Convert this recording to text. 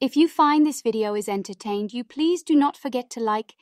If you find this video is entertained you please do not forget to like,